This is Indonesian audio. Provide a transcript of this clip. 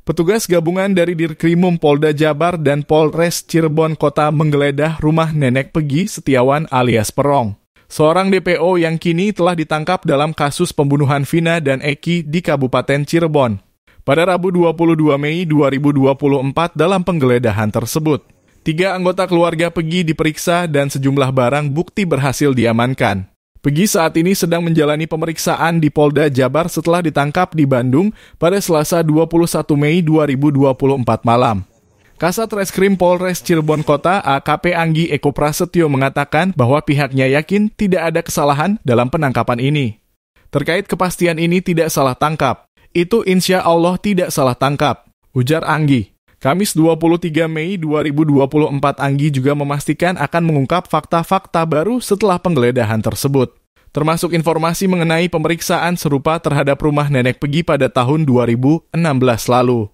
Petugas gabungan dari Dirkrimum Polda Jabar dan Polres Cirebon Kota menggeledah rumah nenek Pegi Setiawan alias Perong. Seorang DPO yang kini telah ditangkap dalam kasus pembunuhan Vina dan Eki di Kabupaten Cirebon. Pada Rabu 22 Mei 2024 dalam penggeledahan tersebut. Tiga anggota keluarga Pegi diperiksa dan sejumlah barang bukti berhasil diamankan. Pegi saat ini sedang menjalani pemeriksaan di Polda Jabar setelah ditangkap di Bandung pada Selasa 21 Mei 2024 malam. Kasat Reskrim Polres Cirebon Kota AKP Anggi Eko Prasetyo mengatakan bahwa pihaknya yakin tidak ada kesalahan dalam penangkapan ini. Terkait kepastian ini tidak salah tangkap. Itu insya Allah tidak salah tangkap, ujar Anggi. Kamis 23 Mei 2024 Anggi juga memastikan akan mengungkap fakta-fakta baru setelah penggeledahan tersebut. Termasuk informasi mengenai pemeriksaan serupa terhadap rumah nenek Pegi pada tahun 2016 lalu.